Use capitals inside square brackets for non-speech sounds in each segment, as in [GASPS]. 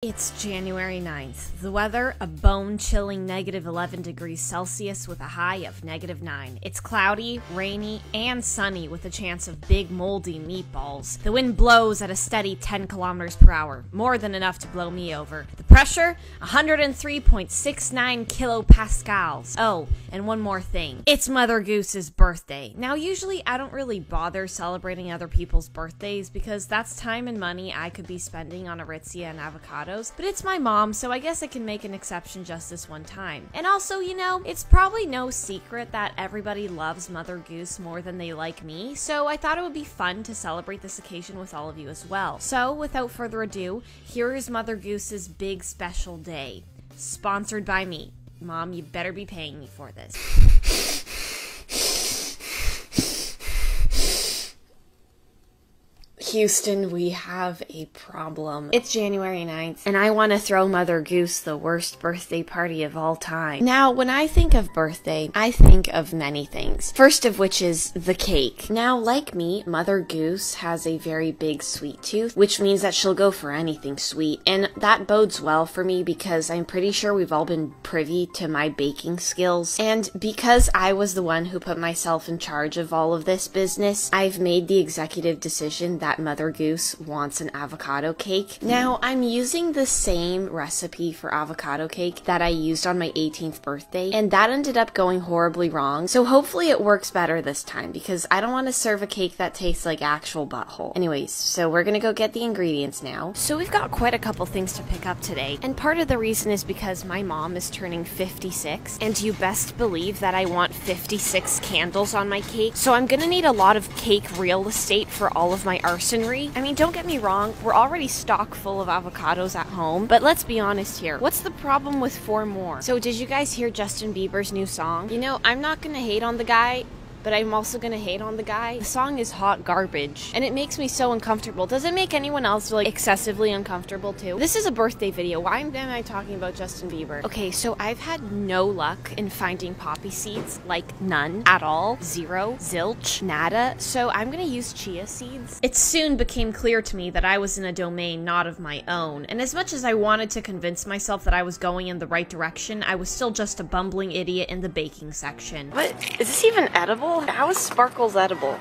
It's January 9th. The weather, a bone chilling negative 11 degrees Celsius with a high of negative 9. It's cloudy, rainy, and sunny with a chance of big moldy meatballs. The wind blows at a steady 10 kilometers per hour, more than enough to blow me over. The pressure, 103.69 kilopascals. Oh, and one more thing. It's Mother Goose's birthday. Now, usually I don't really bother celebrating other people's birthdays because that's time and money I could be spending on Aritzia and avocado avocados, but it's my mom, so I guess I can make an exception just this one time. And also, you know, it's probably no secret that everybody loves Mother Goose more than they like me, so I thought it would be fun to celebrate this occasion with all of you as well. So, without further ado, here is Mother Goose's big special day. Sponsored by me. Mom, you better be paying me for this. [LAUGHS] Houston, we have a problem. It's January 9th, and I want to throw Mother Goose the worst birthday party of all time. Now, when I think of birthday, I think of many things. First of which is the cake. Now, like me, Mother Goose has a very big sweet tooth, which means that she'll go for anything sweet, and that bodes well for me because I'm pretty sure we've all been privy to my baking skills, and because I was the one who put myself in charge of all of this business, I've made the executive decision that Mother Goose wants an avocado cake. Now, I'm using the same recipe for avocado cake that I used on my 18th birthday, and that ended up going horribly wrong. So hopefully it works better this time because I don't want to serve a cake that tastes like actual butthole. Anyways, so we're gonna go get the ingredients now. So we've got quite a couple things to pick up today, and part of the reason is because my mom is turning 56, and you best believe that I want 56 candles on my cake. So I'm gonna need a lot of cake real estate for all of my I mean, don't get me wrong, we're already stock full of avocados at home, but let's be honest here. What's the problem with four more? So, did you guys hear Justin Bieber's new song? You know, I'm not gonna hate on the guy but I'm also gonna hate on the guy. The song is hot garbage, and it makes me so uncomfortable. Does it make anyone else like excessively uncomfortable too? This is a birthday video. Why am I talking about Justin Bieber? Okay, so I've had no luck in finding poppy seeds, like none at all, zero, zilch, nada. So I'm gonna use chia seeds. It soon became clear to me that I was in a domain not of my own, and as much as I wanted to convince myself that I was going in the right direction, I was still just a bumbling idiot in the baking section. What? Is this even edible? How is sparkles edible?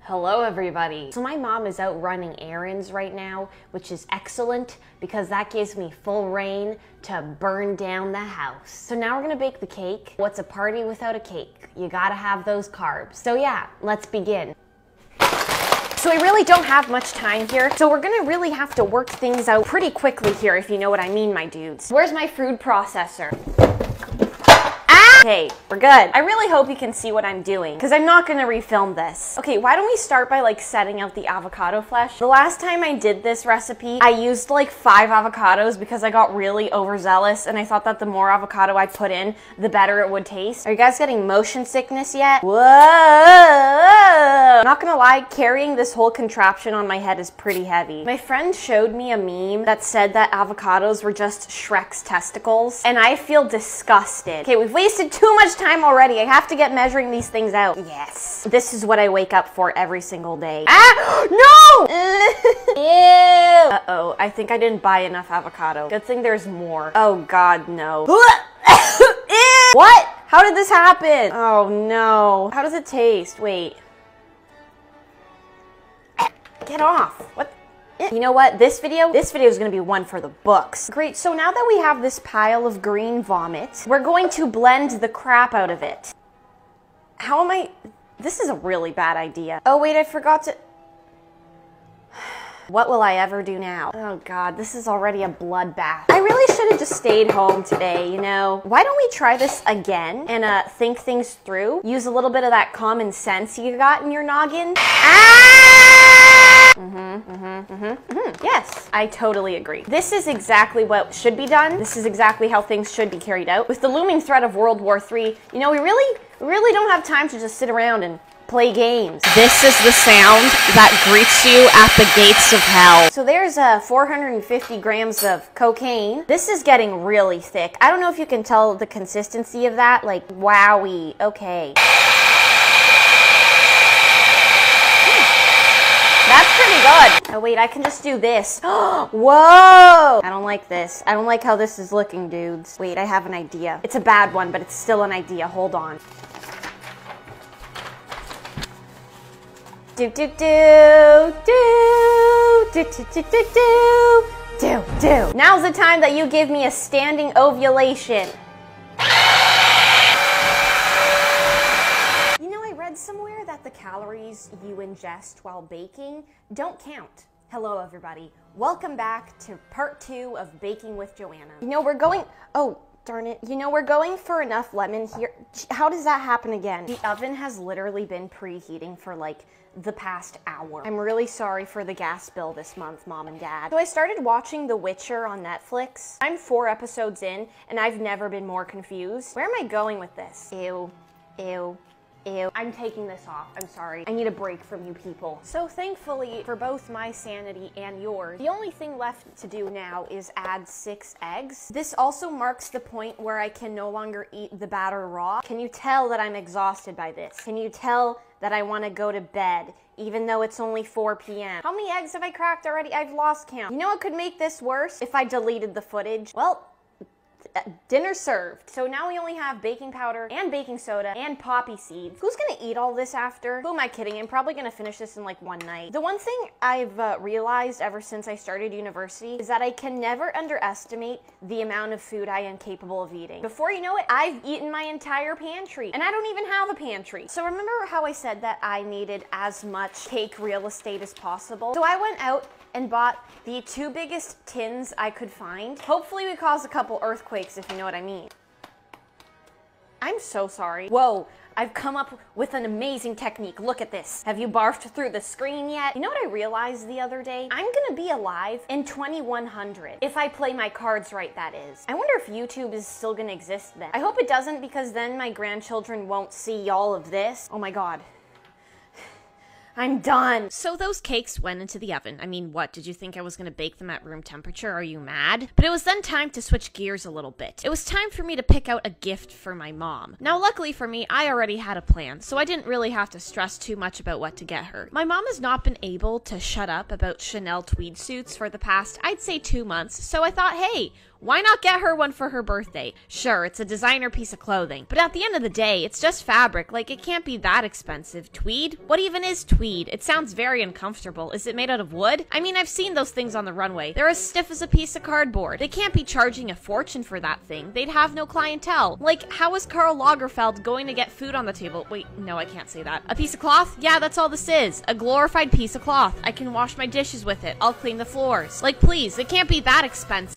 Hello everybody. So my mom is out running errands right now, which is excellent because that gives me full reign to burn down the house. So now we're gonna bake the cake. What's a party without a cake? You gotta have those carbs. So yeah, let's begin. So I really don't have much time here, so we're gonna really have to work things out pretty quickly here, if you know what I mean, my dudes. Where's my food processor? Okay, we're good. I really hope you can see what I'm doing because I'm not gonna refilm this. Okay, why don't we start by like setting out the avocado flesh? The last time I did this recipe, I used like five avocados because I got really overzealous and I thought that the more avocado I put in, the better it would taste. Are you guys getting motion sickness yet? Whoa! I'm not gonna lie, carrying this whole contraption on my head is pretty heavy. My friend showed me a meme that said that avocados were just Shrek's testicles and I feel disgusted. Okay, we've wasted too much time already. I have to get measuring these things out. Yes. This is what I wake up for every single day. Ah! [GASPS] No! [LAUGHS] Ew! Uh-oh. I think I didn't buy enough avocado. Good thing there's more. Oh, God, no. [LAUGHS] what? How did this happen? Oh, no. How does it taste? Wait. Get off. What? You know what? This video, this video is going to be one for the books. Great. So now that we have this pile of green vomit, we're going to blend the crap out of it. How am I? This is a really bad idea. Oh, wait, I forgot to. [SIGHS] What will I ever do now? Oh god, this is already a bloodbath. I really should have just stayed home today, you know? Why don't we try this again and uh, think things through? Use a little bit of that common sense you got in your noggin? Ah! Mm-hmm, mm-hmm, mm-hmm, mm-hmm. Yes, I totally agree. This is exactly what should be done. This is exactly how things should be carried out. With the looming threat of World War III, you know, we really, we really don't have time to just sit around and play games. This is the sound that greets you at the gates of hell. So there's uh, 450 grams of cocaine. This is getting really thick. I don't know if you can tell the consistency of that. Like, wowie. Okay. That's looks pretty good. Oh wait, I can just do this. [GASPS] Whoa! I don't like this. I don't like how this is looking, dudes. Wait, I have an idea. It's a bad one, but it's still an idea. Hold on. Do do do do do do do do do do do. Now's the time that you give me a standing ovulation. You know, I read somewhere that the calories you ingest while baking don't count. Hello, everybody. Welcome back to part two of Baking with Joana. You know, we're going. Oh, darn it. You know, we're going for enough lemon here. How does that happen again? The oven has literally been preheating for like the past hour. I'm really sorry for the gas bill this month, mom and dad. So I started watching The Witcher on Netflix. I'm four episodes in, and I've never been more confused. Where am I going with this? Ew, ew, Ew. I'm taking this off. I'm sorry. I need a break from you people. So thankfully, for both my sanity and yours, the only thing left to do now is add six eggs. This also marks the point where I can no longer eat the batter raw. Can you tell that I'm exhausted by this? Can you tell that I want to go to bed? even though it's only 4 p.m. How many eggs have I cracked already? I've lost count. You know what could make this worse? If I deleted the footage. Well, dinner served. So now we only have baking powder and baking soda and poppy seeds. Who's gonna eat all this after? Who am I kidding? I'm probably gonna finish this in like one night. The one thing I've uh, realized ever since I started university is that I can never underestimate the amount of food I am capable of eating. Before you know it, I've eaten my entire pantry and I don't even have a pantry. So remember how I said that I needed as much cake real estate as possible? So I went out and bought the two biggest tins I could find. Hopefully we cause a couple earthquakes if you know what I mean. I'm so sorry. Whoa, I've come up with an amazing technique. Look at this. Have you barfed through the screen yet? You know what I realized the other day? I'm gonna be alive in 2100. If I play my cards right, that is. I wonder if YouTube is still gonna exist then. I hope it doesn't because then my grandchildren won't see all of this. Oh my god. I'm done. So those cakes went into the oven. I mean, what? Did you think I was going to bake them at room temperature? Are you mad? But it was then time to switch gears a little bit. It was time for me to pick out a gift for my mom. Now, luckily for me, I already had a plan, so I didn't really have to stress too much about what to get her. My mom has not been able to shut up about Chanel tweed suits for the past, I'd say, two months, so I thought, hey, why not get her one for her birthday? Sure, it's a designer piece of clothing, but at the end of the day, it's just fabric, like it can't be that expensive. Tweed? What even is tweed? It sounds very uncomfortable. Is it made out of wood? I mean, I've seen those things on the runway. They're as stiff as a piece of cardboard. They can't be charging a fortune for that thing. They'd have no clientele. Like, how is Karl Lagerfeld going to get food on the table? Wait, no, I can't say that. A piece of cloth? Yeah, that's all this is. A glorified piece of cloth. I can wash my dishes with it. I'll clean the floors. Like, please, it can't be that expensive.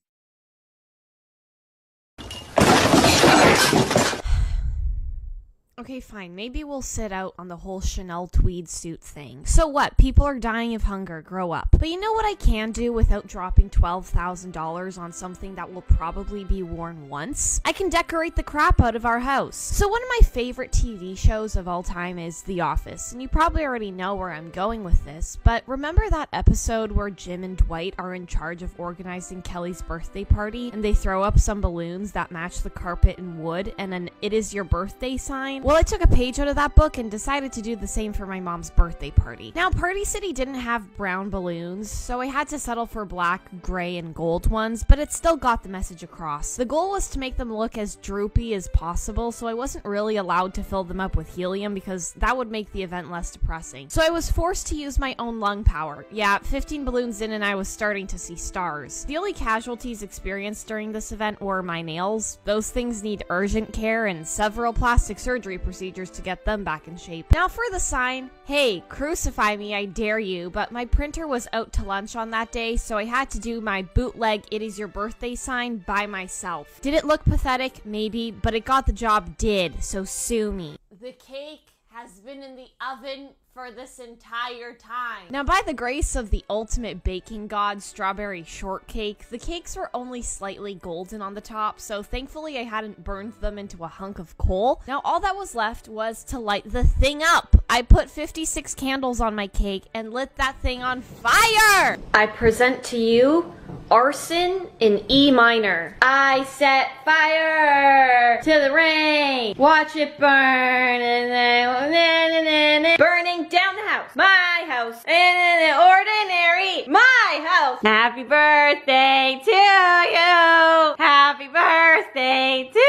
Okay, fine. Maybe we'll sit out on the whole Chanel tweed suit thing. So what? People are dying of hunger. Grow up. But you know what I can do without dropping $12,000 on something that will probably be worn once? I can decorate the crap out of our house. So one of my favorite TV shows of all time is The Office, and you probably already know where I'm going with this, but remember that episode where Jim and Dwight are in charge of organizing Kelly's birthday party and they throw up some balloons that match the carpet and wood and an it is your birthday sign? Well, I took a page out of that book and decided to do the same for my mom's birthday party. Now, Party City didn't have brown balloons, so I had to settle for black, gray, and gold ones, but it still got the message across. The goal was to make them look as droopy as possible, so I wasn't really allowed to fill them up with helium because that would make the event less depressing. So I was forced to use my own lung power. Yeah, 15 balloons in and I was starting to see stars. The only casualties experienced during this event were my nails. Those things need urgent care and several plastic surgery procedures to get them back in shape. Now for the sign, hey, crucify me, I dare you, but my printer was out to lunch on that day, so I had to do my bootleg It Is Your Birthday sign by myself. Did it look pathetic? Maybe, but it got the job did, so sue me. The cake has been in the oven for this entire time. Now, by the grace of the ultimate baking god, strawberry shortcake, the cakes were only slightly golden on the top, so thankfully I hadn't burned them into a hunk of coal. Now, all that was left was to light the thing up. I put 56 candles on my cake and lit that thing on fire! I present to you Arson in E minor. I set fire to the rain. Watch it burn and then burning down the house. My house. And then ordinary. My house. Happy birthday to you. Happy birthday to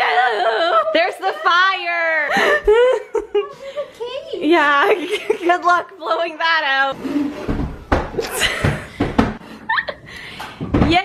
you. There's the fire. [LAUGHS] yeah, [LAUGHS] good luck blowing that out. [LAUGHS] Yay!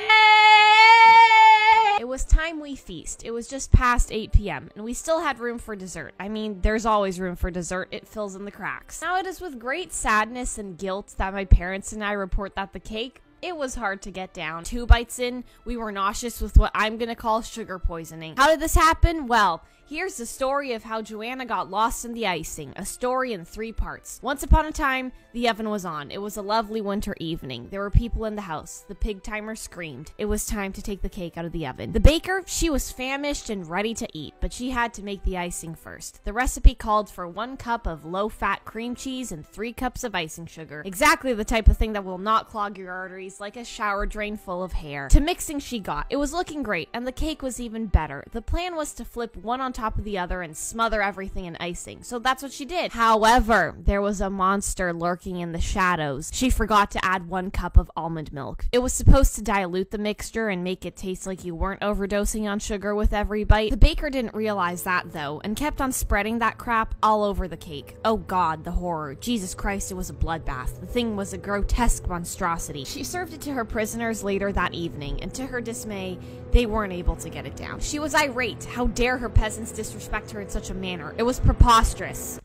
It was time we feast. It was just past 8 p.m., and we still had room for dessert. I mean, there's always room for dessert, it fills in the cracks. Now, it is with great sadness and guilt that my parents and I report that the cake. It was hard to get down. Two bites in, we were nauseous with what I'm gonna call sugar poisoning. How did this happen? Well, Here's the story of how Joana got lost in the icing, a story in three parts. Once upon a time, the oven was on. It was a lovely winter evening. There were people in the house. The pig timer screamed. It was time to take the cake out of the oven. The baker, she was famished and ready to eat, but she had to make the icing first. The recipe called for one cup of low fat cream cheese and three cups of icing sugar. Exactly the type of thing that will not clog your arteries like a shower drain full of hair. To mixing she got. It was looking great, and the cake was even better. The plan was to flip one on top of the other and smother everything in icing. So that's what she did. However, there was a monster lurking in the shadows. She forgot to add one cup of almond milk. It was supposed to dilute the mixture and make it taste like you weren't overdosing on sugar with every bite. The baker didn't realize that though and kept on spreading that crap all over the cake. Oh god, the horror. Jesus Christ, it was a bloodbath. The thing was a grotesque monstrosity. She served it to her prisoners later that evening, and to her dismay, they weren't able to get it down. She was irate. How dare her disrespect her in such a manner? It was preposterous.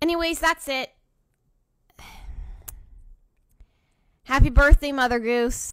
Anyways, that's it. [SIGHS] Happy birthday, Mother Goose.